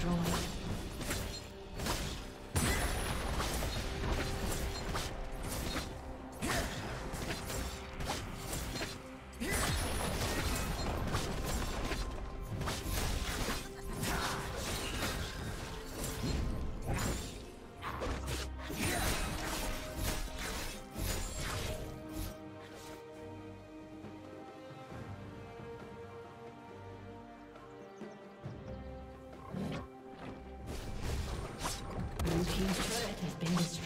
Destroyed.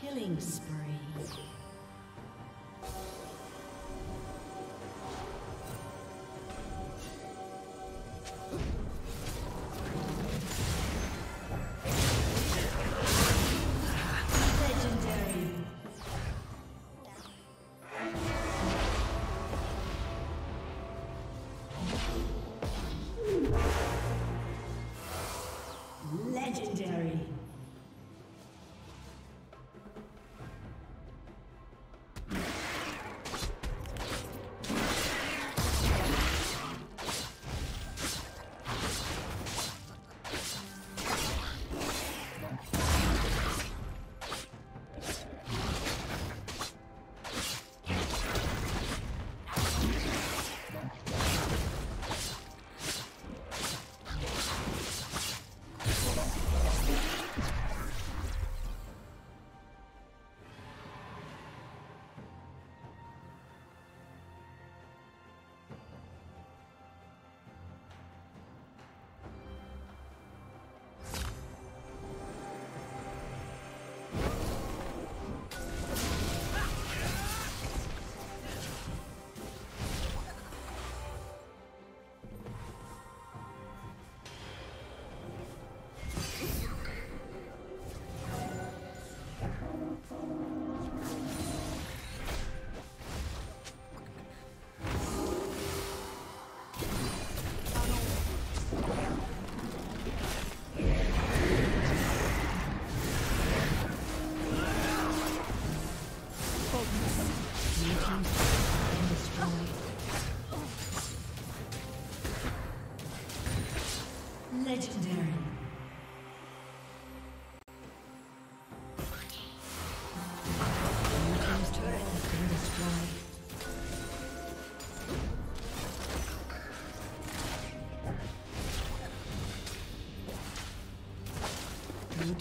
Killing spree.